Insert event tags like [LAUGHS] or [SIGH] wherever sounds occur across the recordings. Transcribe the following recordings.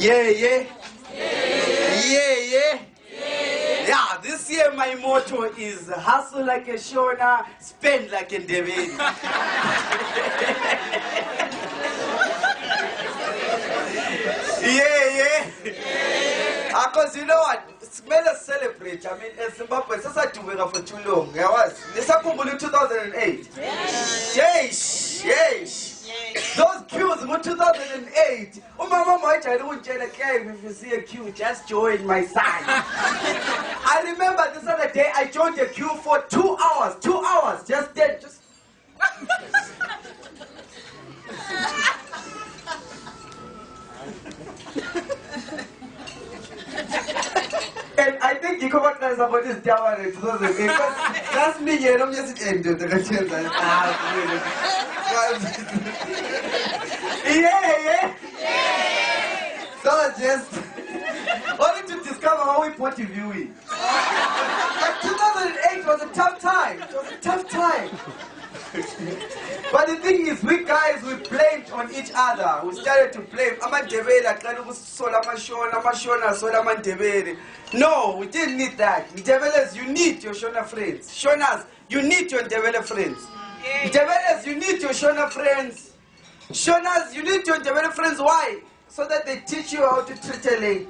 Yeah, yeah. Yeah, yeah. Yeah, this year my motto is hustle like a Shona, spend like a Ndebele. [LAUGHS] yeah, yeah. Ah, because you know what? Simele celebrate. I mean, in Zimbabwe, sasadumeka for too long. Yawazi? Nisakhumbula 2008. Yeesh, yeesh. Those queues in 2008. Umama wayejayele ukungitshela Clive if you see a queue just join my side. I remember this other day I joined a queue for 2 hours. 2 hours just dead just And I think you covered that this Java in 2008. Because That's me, know, I'm just the Yeah, yeah. So just only to discover how of view it. But 2008 was a tough time. It was a tough time. But the thing is, we guys, we blamed on each other. We started to blame. Amandebele, aqala ukusola. No, we didn't need that. Ndebeles, you need your Shona friends. Shonas, you need your Ndebele friends. Ndebeles, you need your Shona friends. Shonas, you need your Ndebele friends. Why? So that they teach you how to treat a lady.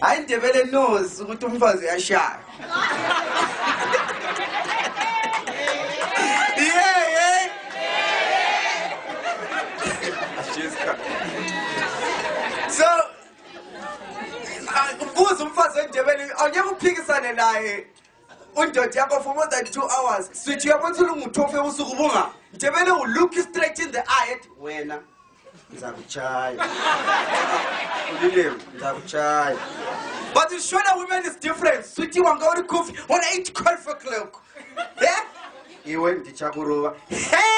Hayi Ndebele knows ukuthi umfazi uyashaya. Yeah, yeah. so uh, buza umfazi endebeni awungeke uphikisane naye undoda yakho for more than two hours. Sithi uyabona ukuthi unguthofe usuku ubunga ndebele ulook straight in the eye. Ethi wena ngizakutshaya ulilemi ngizakutshaya but the shona women is different. Sithi wangawuri coffee wona eat coffee clock yeah iwe ndichakuruva he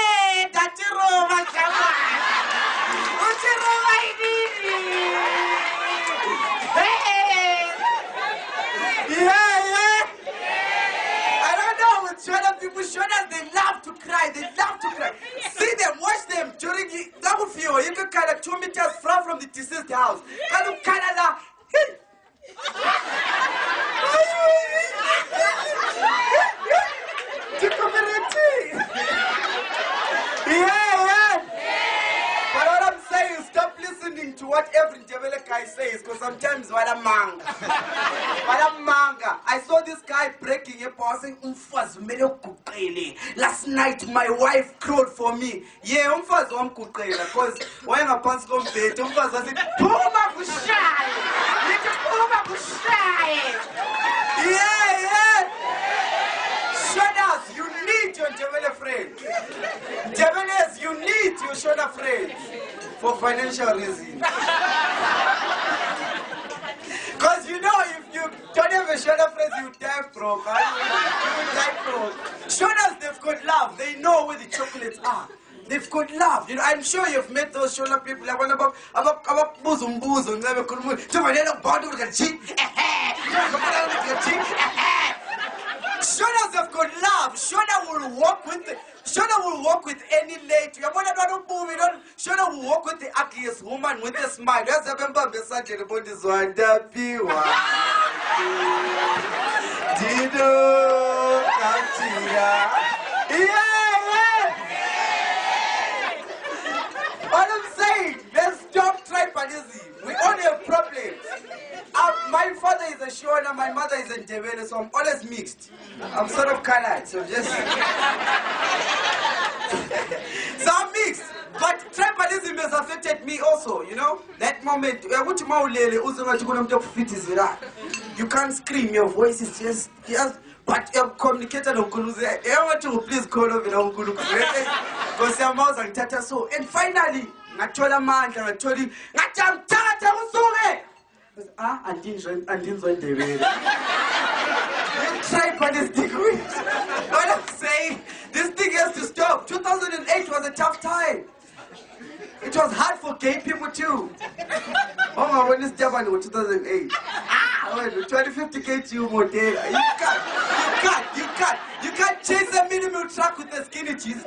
people, they love to cry. They love to cry. See them, watch them during the double feel. You can kind of two meters far from the deceased house. Kind of kind of la. The community. Yeah, yeah. But what I'm saying is stop listening to what every Ndebele guy says because sometimes what a manga. what a manga. I saw this guy breaking a umfazi umele uguqele. Last night my wife crowed for me. Yeah, umfazi wamguqela because wayengaphansi kombhede umfazi wathi phuma kushaye. Nithi phuma kushaye. Yeah, yeah. Shonas, you need your Ndebele friends. Japanese, you need your Shona friends for financial reasons. [LAUGHS] Because you know, if you don't have a Shona friends, you die broke. huh? You die broke. Shonas, they've got love. They know where the chocolates are. They've got love. You know, I'm sure you've met those Shona people. Like, when about about about bosom bosom. So when they don't bother with a cheek, Shona have got love. Shona will walk with the, Shona will walk with any lady. Yabona don't move it on. Shona will walk with the ugliest woman with a smile. That's a member of the Sunday about this one. Dapiwa. Dido. Kantira. Yeah, yeah. What I'm saying, let's stop tribalism. We only have problems. Uh, my father is a Shona, my mother is a Ndebele, so I'm always mixed. I'm sort of colored, so just. so I'm mixed. But tribalism has affected me also, you know? That moment, eh, okufithizela. You can't scream, your voice is just, just but communicate nonkulunkulu. Eh, uze ewathi please call ovela unkulunkulu eh, because yamawuza ngithatha so. And finally ngathola amandla ngathola ngathi angithathe usuke. Ah andinzwe ndebele try but this thing [LAUGHS] what i'm saying this thing has to stop. 2008 was a tough time it was hard for gay people too. Ongabona isijabane ngo-2008 ah! Wena 2050 kg modela you can't you can't you can't you can't chase a minimal truck with a skinny jeans